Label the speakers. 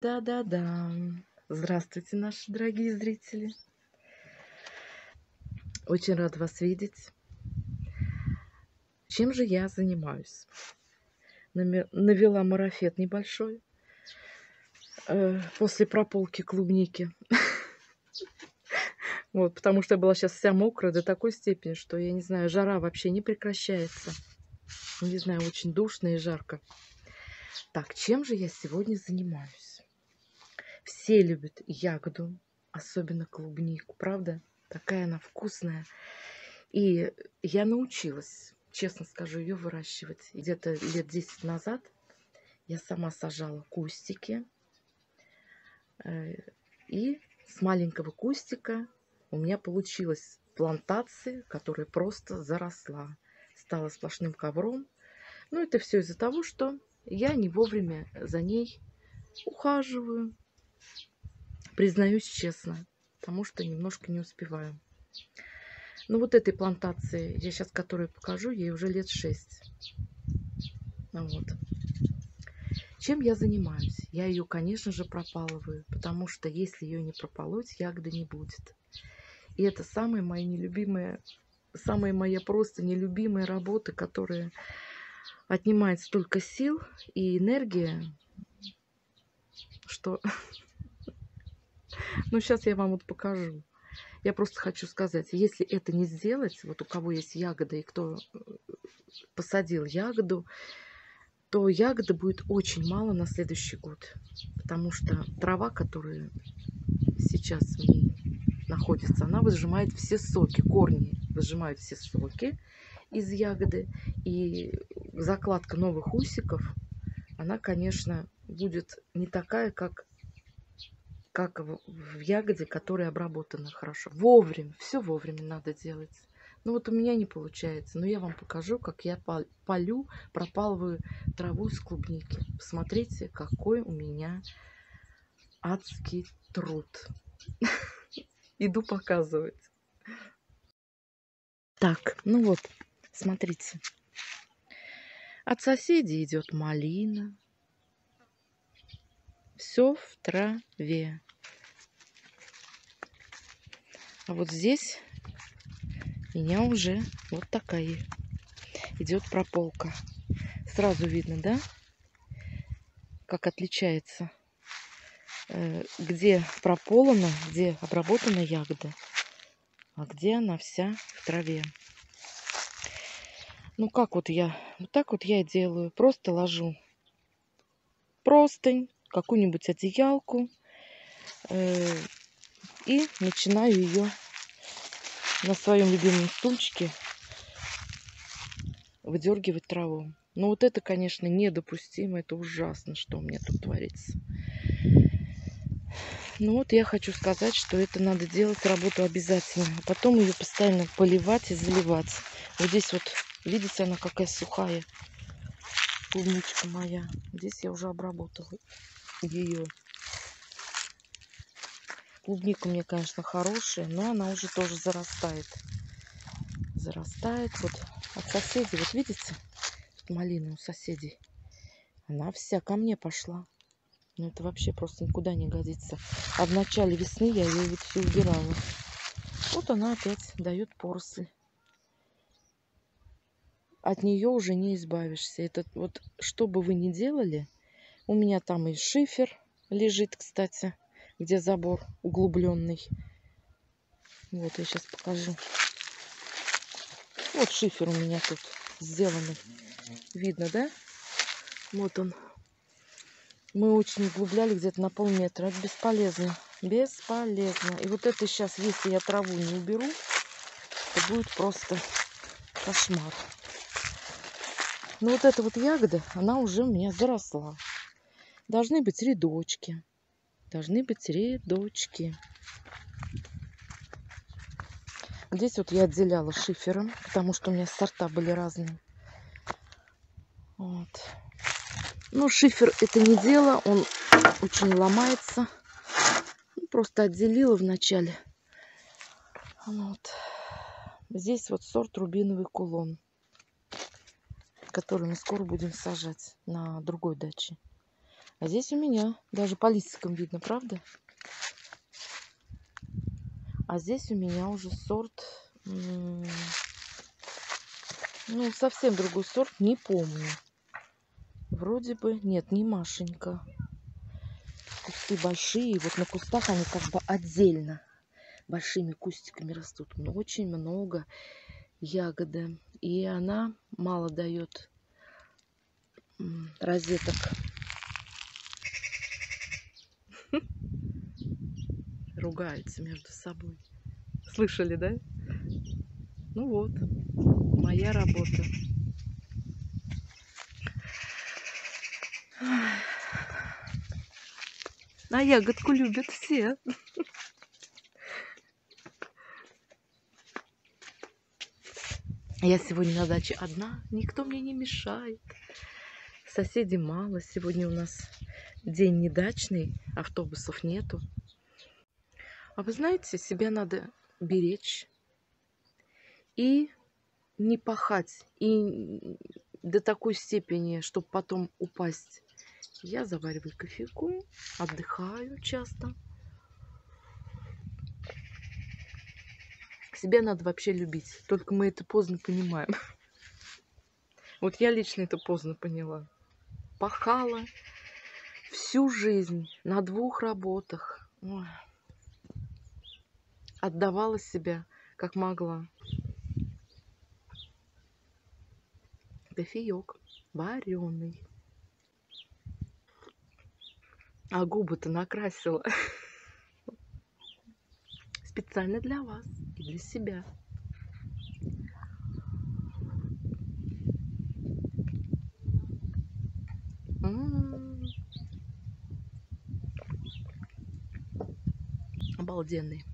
Speaker 1: Да-да-да. Здравствуйте, наши дорогие зрители. Очень рад вас видеть. Чем же я занимаюсь? Навела марафет небольшой э, после прополки клубники. Вот, потому что я была сейчас вся мокрая до такой степени, что, я не знаю, жара вообще не прекращается. Не знаю, очень душно и жарко. Так, чем же я сегодня занимаюсь? Все любят ягоду, особенно клубнику, правда? Такая она вкусная. И я научилась, честно скажу, ее выращивать. Где-то лет 10 назад я сама сажала кустики. Э, и с маленького кустика у меня получилась плантация, которая просто заросла. Стала сплошным ковром. Ну, это все из-за того, что я не вовремя за ней ухаживаю. Признаюсь честно, потому что немножко не успеваю. Ну, вот этой плантации, я сейчас которую покажу, ей уже лет шесть. Ну, вот. Чем я занимаюсь? Я ее, конечно же, пропалываю, потому что если ее не прополоть, ягоды не будет. И это самая моя нелюбимая, самая моя просто нелюбимая работа, которая отнимает столько сил и энергии, что... Ну, сейчас я вам вот покажу. Я просто хочу сказать, если это не сделать, вот у кого есть ягода и кто э, посадил ягоду, то ягоды будет очень мало на следующий год. Потому что трава, которая сейчас находится, она выжимает все соки, корни выжимают все соки из ягоды. И закладка новых усиков, она, конечно, будет не такая, как, как в, ягоде, которая обработана хорошо. Вовремя, все вовремя надо делать. Ну вот у меня не получается, но я вам покажу, как я полю, пропалываю траву из клубники. Посмотрите, какой у меня адский труд. Иду показывать. Так, ну вот, смотрите. От соседей идет малина. Все в траве. А вот здесь у меня уже вот такая идет прополка. Сразу видно, да, как отличается, э, где прополана, где обработана ягода, а где она вся в траве. Ну, как вот я, вот так вот я делаю. Просто ложу простынь, какую-нибудь одеялку э, и начинаю ее на своем любимом стульчике выдергивать траву. Но вот это, конечно, недопустимо. Это ужасно, что у меня тут творится. Ну вот я хочу сказать, что это надо делать работу обязательно. А потом ее постоянно поливать и заливать. Вот здесь вот Видите, она какая сухая. Клубничка моя. Здесь я уже обработала ее. Клубника у меня, конечно, хорошая, но она уже тоже зарастает. Зарастает. Вот от соседей. Вот видите? Малина у соседей. Она вся ко мне пошла. Ну, это вообще просто никуда не годится. А в начале весны я ее вот все убирала. Вот она опять дает поросль от нее уже не избавишься. Это вот что бы вы ни делали, у меня там и шифер лежит, кстати, где забор углубленный. Вот, я сейчас покажу. Вот шифер у меня тут сделанный. Видно, да? Вот он. Мы очень углубляли где-то на полметра. Это бесполезно. Бесполезно. И вот это сейчас, если я траву не уберу, это будет просто кошмар. Но вот эта вот ягода, она уже у меня заросла. Должны быть рядочки. Должны быть рядочки. Здесь вот я отделяла шифером, потому что у меня сорта были разные. Вот. Ну, шифер это не дело, он очень ломается. Ну, просто отделила вначале. Вот. Здесь вот сорт рубиновый кулон который мы скоро будем сажать на другой даче. А здесь у меня даже по листикам видно, правда? А здесь у меня уже сорт... Ну, совсем другой сорт, не помню. Вроде бы... Нет, не Машенька. Кусты большие. Вот на кустах они как бы отдельно. Большими кустиками растут. Но очень много ягоды. И она мало дает розеток. Ругаются между собой. Слышали, да? Ну вот, моя работа. А ягодку любят все. Я сегодня на даче одна, никто мне не мешает. Соседей мало. Сегодня у нас день недачный, автобусов нету. А вы знаете, себя надо беречь и не пахать, и до такой степени, чтобы потом упасть я завариваю кофейку, отдыхаю часто. Себя надо вообще любить, только мы это поздно понимаем. Вот я лично это поздно поняла. Пахала всю жизнь на двух работах. Ой. Отдавала себя как могла. Кофеек вареный. А губы-то накрасила. Специально для вас и для себя. М-м-м. Обалденный.